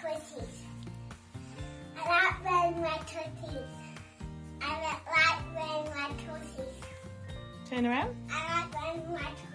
turkeys. I like wearing my turkeys. I like wearing my turkeys. Turn around. I like wearing my. turkeys.